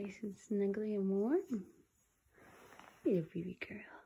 nice and snuggly and warm. You baby girl.